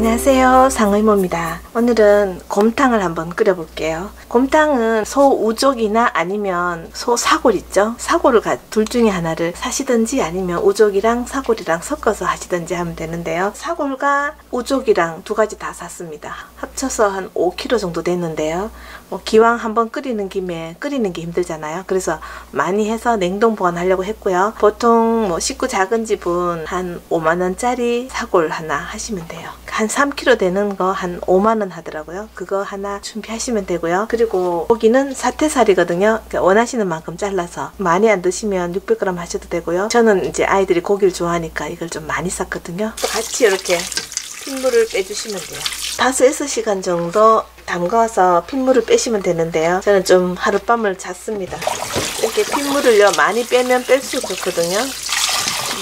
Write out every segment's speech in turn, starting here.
안녕하세요. 상의모입니다. 오늘은 곰탕을 한번 끓여 볼게요. 곰탕은 소 우족이나 아니면 소 사골 있죠? 사골을 둘 중에 하나를 사시든지 아니면 우족이랑 사골이랑 섞어서 하시든지 하면 되는데요. 사골과 우족이랑 두 가지 다 샀습니다. 합쳐서 한 5kg 정도 됐는데요. 뭐 기왕 한번 끓이는 김에 끓이는 게 힘들잖아요. 그래서 많이 해서 냉동 보관하려고 했고요. 보통 뭐 식구 작은 집은 한 5만원짜리 사골 하나 하시면 돼요. 한 3kg 되는 거 한 5만원 하더라고요. 그거 하나 준비하시면 되고요. 그리고 고기는 사태살이거든요. 그러니까 원하시는 만큼 잘라서 많이 안 드시면 600g 하셔도 되고요. 저는 이제 아이들이 고기를 좋아하니까 이걸 좀 많이 샀거든요. 같이 이렇게 핏물을 빼주시면 돼요. 5, 6시간 정도 담가서 핏물을 빼시면 되는데요. 저는 좀 하룻밤을 잤습니다. 이렇게 핏물을요 많이 빼면 뺄수록 좋거든요.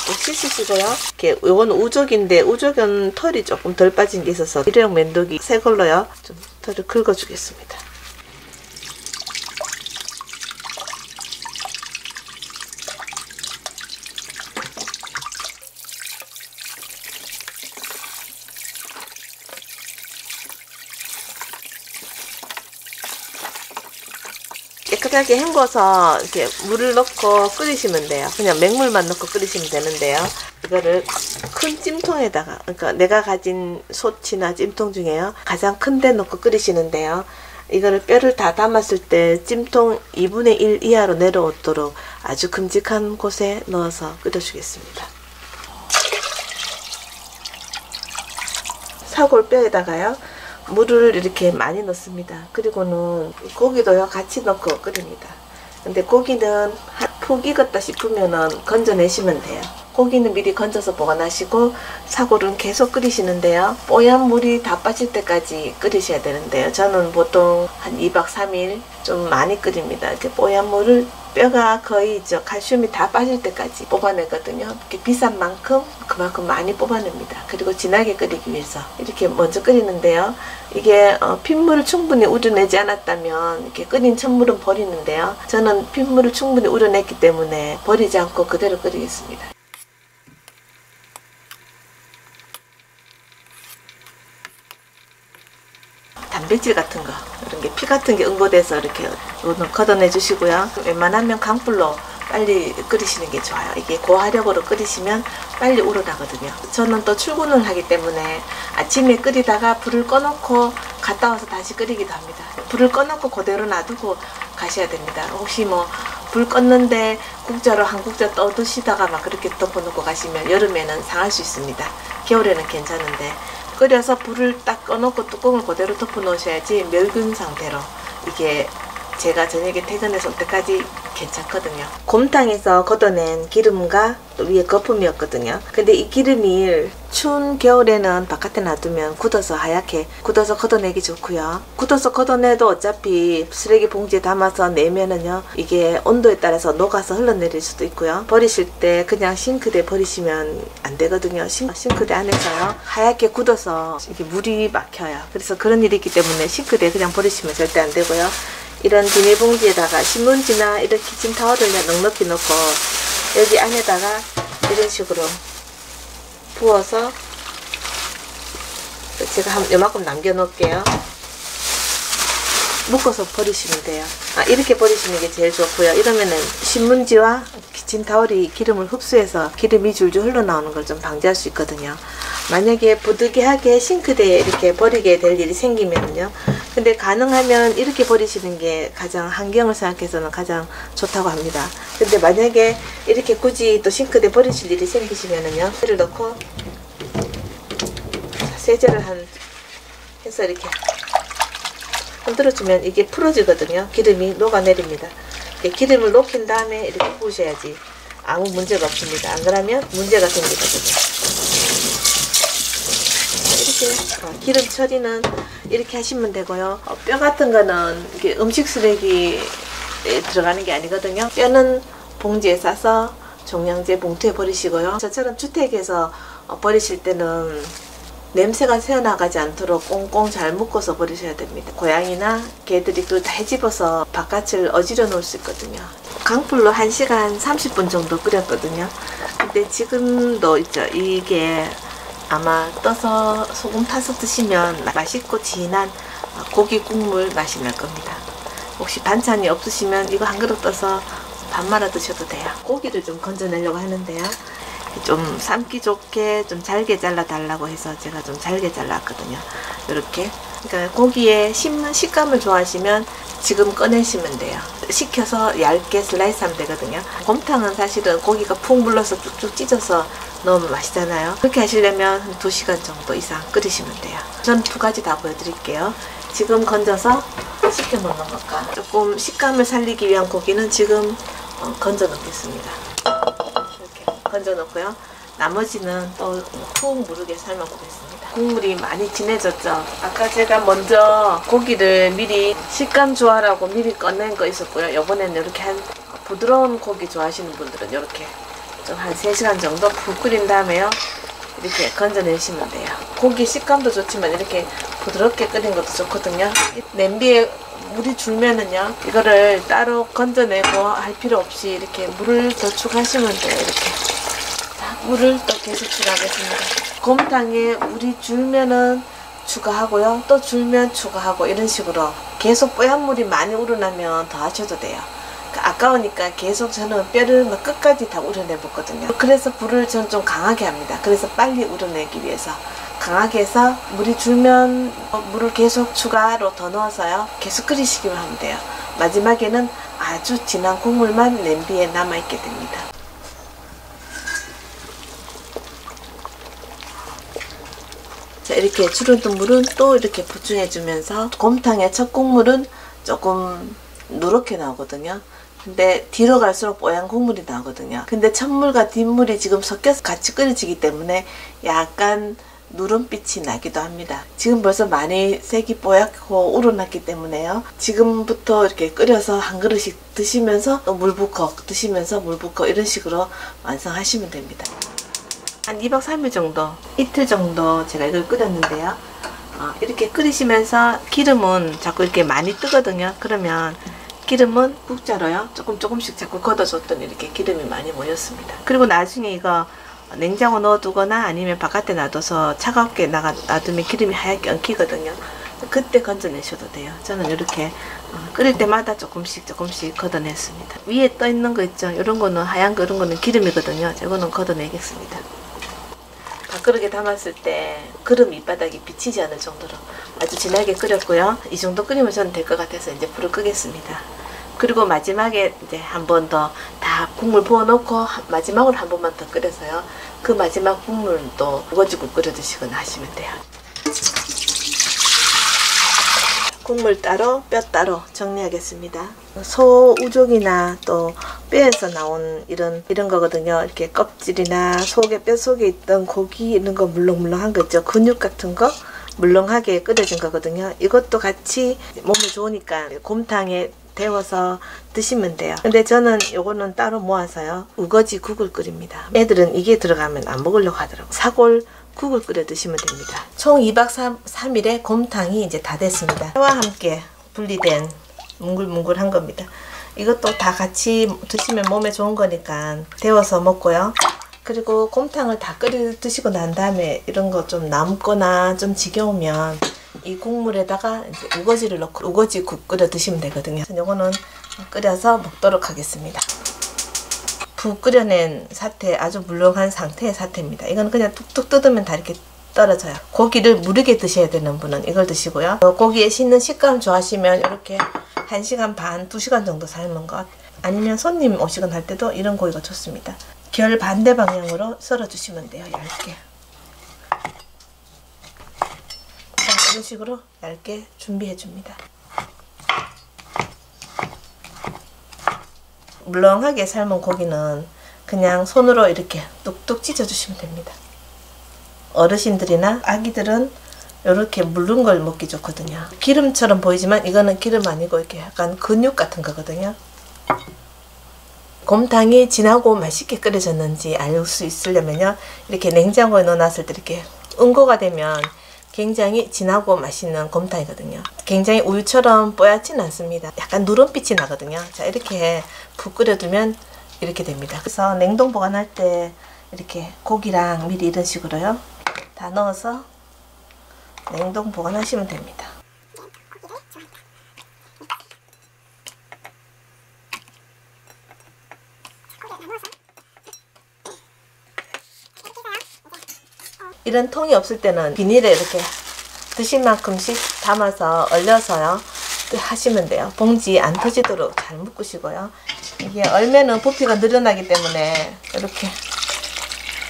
또 씻으시고요. 이렇게 이건 우족인데 우족은 털이 조금 덜 빠진 게 있어서 일회용 면도기 새 걸로요. 좀 털을 긁어주겠습니다. 깨끗하게 헹궈서 이렇게 물을 넣고 끓이시면 돼요. 그냥 맹물만 넣고 끓이시면 되는데요. 이거를 큰 찜통에다가 그러니까 내가 가진 소치나 찜통 중에요. 가장 큰데 넣고 끓이시는데요. 이거를 뼈를 다 담았을 때 찜통 2분의 1 이하로 내려오도록 아주 큼직한 곳에 넣어서 끓여주겠습니다. 사골 뼈에다가요. 물을 이렇게 많이 넣습니다. 그리고는 고기도요 같이 넣고 끓입니다. 근데 고기는 푹 익었다 싶으면은 건져내시면 돼요. 고기는 미리 건져서 보관하시고 사골은 계속 끓이시는데요. 뽀얀 물이 다 빠질 때까지 끓이셔야 되는데요. 저는 보통 한 2박 3일 좀 많이 끓입니다. 이렇게 뽀얀 물을 뼈가 거의 저 칼슘이 다 빠질 때까지 뽑아내거든요. 이렇게 비싼 만큼 그만큼 많이 뽑아냅니다. 그리고 진하게 끓이기 위해서 이렇게 먼저 끓이는데요. 이게 어, 핏물을 충분히 우려내지 않았다면 이렇게 끓인 찬물은 버리는데요. 저는 핏물을 충분히 우려냈기 때문에 버리지 않고 그대로 끓이겠습니다. 단백질 같은 거 이런 게 피 같은 게 응고돼서 이렇게 걷어내 주시고요. 웬만하면 강불로 빨리 끓이시는 게 좋아요. 이게 고화력으로 끓이시면 빨리 우러나거든요. 저는 또 출근을 하기 때문에 아침에 끓이다가 불을 꺼놓고 갔다 와서 다시 끓이기도 합니다. 불을 꺼놓고 그대로 놔두고 가셔야 됩니다. 혹시 뭐 불 껐는데 국자로 한 국자 떠드시다가 막 그렇게 덮어놓고 가시면 여름에는 상할 수 있습니다. 겨울에는 괜찮은데 끓여서 불을 딱 꺼놓고 뚜껑을 그대로 덮어 놓으셔야지 멸근 상태로. 이게 제가 저녁에 퇴근해서 올 때까지 괜찮거든요. 곰탕에서 걷어낸 기름과 또 위에 거품이었거든요. 근데 이 기름이 추운 겨울에는 바깥에 놔두면 굳어서 하얗게 굳어서 걷어내기 좋고요. 굳어서 걷어내도 어차피 쓰레기 봉지에 담아서 내면은요. 이게 온도에 따라서 녹아서 흘러내릴 수도 있고요. 버리실 때 그냥 싱크대 버리시면 안 되거든요. 싱, 싱크대 안에서요. 하얗게 굳어서 이게 물이 막혀요. 그래서 그런 일이 있기 때문에 싱크대 그냥 버리시면 절대 안 되고요. 이런 비닐봉지에다가 신문지나 이런 키친타월을 넉넉히 넣고 여기 안에다가 이런 식으로 부어서 제가 한 요만큼 남겨 놓을게요. 묶어서 버리시면 돼요. 아, 이렇게 버리시는 게 제일 좋고요. 이러면은 신문지와 키친타월이 기름을 흡수해서 기름이 줄줄 흘러나오는 걸 좀 방지할 수 있거든요. 만약에 부득이하게 싱크대에 이렇게 버리게 될 일이 생기면요 근데 가능하면 이렇게 버리시는 게 가장 환경을 생각해서는 가장 좋다고 합니다. 근데 만약에 이렇게 굳이 또 싱크대 버리실 일이 생기시면은요 를 넣고 세제를 한 해서 이렇게 흔들어주면 이게 풀어지거든요. 기름이 녹아내립니다. 기름을 녹인 다음에 이렇게 부으셔야지 아무 문제가 없습니다. 안 그러면 문제가 생기거든요 어, 기름 처리는 이렇게 하시면 되고요. 어, 뼈 같은 거는 음식 쓰레기에 들어가는 게 아니거든요. 뼈는 봉지에 싸서 종량제 봉투에 버리시고요. 저처럼 주택에서 어, 버리실 때는 냄새가 새어나가지 않도록 꽁꽁 잘 묶어서 버리셔야 됩니다. 고양이나 개들이 그걸 다 헤집어서 바깥을 어지러 놓을 수 있거든요. 강불로 1시간 30분 정도 끓였거든요. 근데 지금도 있죠. 이게 아마 떠서 소금 타서 드시면 맛있고 진한 고기 국물 맛이 날 겁니다. 혹시 반찬이 없으시면 이거 한 그릇 떠서 밥 말아 드셔도 돼요. 고기를 좀 건져내려고 하는데요. 좀 삶기 좋게 좀 잘게 잘라 달라고 해서 제가 좀 잘게 잘랐거든요. 이렇게 그러니까 고기에 씹는 식감을 좋아하시면 지금 꺼내시면 돼요. 식혀서 얇게 슬라이스 하면 되거든요. 곰탕은 사실은 고기가 푹 물러서 쭉쭉 찢어서 넣으면 맛있잖아요. 그렇게 하시려면 한 2시간 정도 이상 끓이시면 돼요. 전 두 가지 다 보여드릴게요. 지금 건져서 식혀 놓는 것과 조금 식감을 살리기 위한 고기는 지금 어, 건져 놓겠습니다. 이렇게 건져 놓고요. 나머지는 또 푹 무르게 삶아 보겠습니다. 국물이 많이 진해졌죠. 아까 제가 먼저 고기를 미리 식감 좋아라고 미리 꺼낸 거 있었고요. 이번에는 이렇게 한 부드러운 고기 좋아하시는 분들은 이렇게 좀 한 3시간 정도 푹 끓인 다음에요. 이렇게 건져내시면 돼요. 고기 식감도 좋지만 이렇게 부드럽게 끓인 것도 좋거든요. 냄비에 물이 줄면은요, 이거를 따로 건져내고 할 필요 없이 이렇게 물을 더 추가하시면 돼요. 이렇게. 자, 물을 또 계속 추가하겠습니다. 곰탕에 물이 줄면은 추가하고요. 또 줄면 추가하고 이런 식으로 계속 뽀얀 물이 많이 우러나면 더 하셔도 돼요. 아까우니까 계속 저는 뼈를 막 끝까지 다 우려내 보거든요. 그래서 불을 전 좀 강하게 합니다. 그래서 빨리 우려내기 위해서 강하게 해서 물이 줄면 물을 계속 추가로 더 넣어서요. 계속 끓이시기만 하면 돼요. 마지막에는 아주 진한 국물만 냄비에 남아있게 됩니다. 자 이렇게 줄어든 물은 또 이렇게 보충해 주면서 곰탕의 첫 국물은 조금 누렇게 나오거든요. 근데 뒤로 갈수록 뽀얀 국물이 나거든요. 근데 첫물과 뒷물이 지금 섞여서 같이 끓여지기 때문에 약간 누른빛이 나기도 합니다. 지금 벌써 많이 색이 뽀얗고 우러났기 때문에요. 지금부터 이렇게 끓여서 한 그릇씩 드시면서 물 붓고 드시면서 물 붓고 이런 식으로 완성하시면 됩니다. 한 2박 3일 정도, 이틀 정도 제가 이걸 끓였는데요. 어, 이렇게 끓이시면서 기름은 자꾸 이렇게 많이 뜨거든요. 그러면 기름은 국자로요. 조금 조금씩 자꾸 걷어줬더니 이렇게 기름이 많이 모였습니다. 그리고 나중에 이거 냉장고 넣어두거나 아니면 바깥에 놔둬서 차갑게 나가, 놔두면 기름이 하얗게 엉키거든요. 그때 건져내셔도 돼요. 저는 이렇게 어, 끓일 때마다 조금씩 조금씩 걷어냈습니다. 위에 떠 있는 거 있죠? 이런 거는 하얀 거 이런 거는 기름이거든요. 이거는 걷어내겠습니다. 밥그릇에 담았을 때 그릇 밑바닥이 비치지 않을 정도로 아주 진하게 끓였고요. 이 정도 끓이면 저는 될 것 같아서 이제 불을 끄겠습니다. 그리고 마지막에 이제 한 번 더 다 국물 부어놓고 마지막으로 한 번만 더 끓여서요. 그 마지막 국물도 우거지고 끓여 드시거나 하시면 돼요. 국물 따로 뼈 따로 정리하겠습니다. 소 우족이나 또 뼈에서 나온 이런 이런 거거든요. 이렇게 껍질이나 속에 뼈 속에 있던 고기 이런 거 물렁물렁한 거 있죠. 근육 같은 거 물렁하게 끓여진 거거든요. 이것도 같이 몸에 좋으니까 곰탕에 데워서 드시면 돼요. 근데 저는 요거는 따로 모아서요. 우거지 국을 끓입니다. 애들은 이게 들어가면 안 먹으려고 하더라고요. 사골 국을 끓여 드시면 됩니다. 총 2박 3, 3일에 곰탕이 이제 다 됐습니다. 회와 함께 분리된 뭉글뭉글한 겁니다. 이것도 다 같이 드시면 몸에 좋은 거니까 데워서 먹고요. 그리고 곰탕을 다 끓여 드시고 난 다음에 이런 거 좀 남거나 좀 지겨우면 이 국물에다가 이제 우거지를 넣고 우거지 국 끓여 드시면 되거든요. 요거는 끓여서 먹도록 하겠습니다. 푹 끓여낸 사태 아주 물렁한 상태의 사태입니다. 이건 그냥 툭툭 뜯으면 다 이렇게 떨어져요. 고기를 무르게 드셔야 되는 분은 이걸 드시고요. 고기에 씹는 식감 좋아하시면 이렇게 1시간 반, 2시간 정도 삶은 것 아니면 손님 오시건 할 때도 이런 고기가 좋습니다. 결 반대 방향으로 썰어주시면 돼요. 얇게. 자, 이런 식으로 얇게 준비해 줍니다. 물렁하게 삶은 고기는 그냥 손으로 이렇게 뚝뚝 찢어주시면 됩니다. 어르신들이나 아기들은 이렇게 물른 걸 먹기 좋거든요. 기름처럼 보이지만 이거는 기름 아니고 이렇게 약간 근육 같은 거거든요. 곰탕이 진하고 맛있게 끓여졌는지 알 수 있으려면요. 이렇게 냉장고에 넣어놨을 때 이렇게 응고가 되면 굉장히 진하고 맛있는 곰탕이거든요. 굉장히 우유처럼 뽀얗지는 않습니다. 약간 누런빛이 나거든요. 자 이렇게 푹 끓여두면 이렇게 됩니다. 그래서 냉동 보관할 때 이렇게 고기랑 미리 이런 식으로요. 다 넣어서 냉동 보관하시면 됩니다. 이런 통이 없을 때는 비닐에 이렇게 드실 만큼씩 담아서 얼려서요 하시면 돼요. 봉지 안 터지도록 잘 묶으시고요. 이게 얼면은 부피가 늘어나기 때문에 이렇게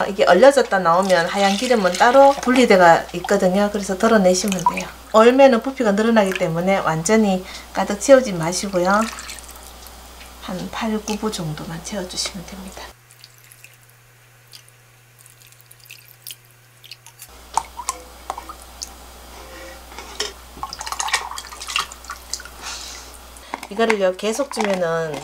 이게 얼려졌다 나오면 하얀 기름은 따로 분리대가 있거든요. 그래서 덜어내시면 돼요. 얼면은 부피가 늘어나기 때문에 완전히 가득 채우지 마시고요. 한 8, 9부 정도만 채워주시면 됩니다. 이거를요 계속 주면은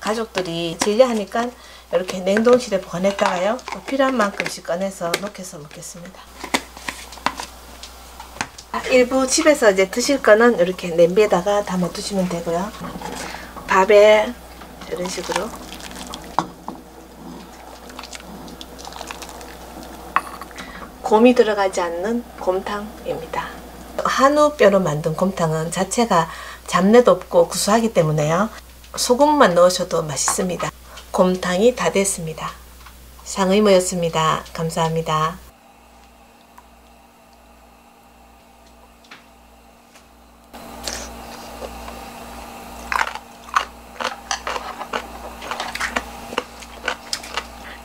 가족들이 질려하니까 이렇게 냉동실에 보관했다가요 또 필요한 만큼씩 꺼내서 녹여서 먹겠습니다. 아, 일부 집에서 이제 드실 거는 이렇게 냄비에다가 담아 두시면 되고요. 밥에 이런 식으로 곰이 들어가지 않는 곰탕입니다. 한우 뼈로 만든 곰탕은 자체가 잡내도 없고 구수하기 때문에요. 소금만 넣으셔도 맛있습니다. 곰탕이 다 됐습니다. 상의모였습니다. 감사합니다.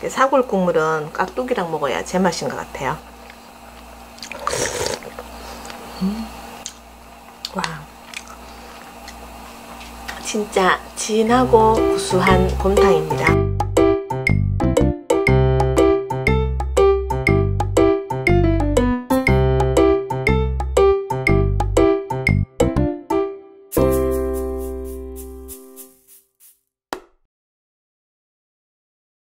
사골 국물은 깍두기랑 먹어야 제맛인 것 같아요. 진짜 진하고 구수한 곰탕입니다.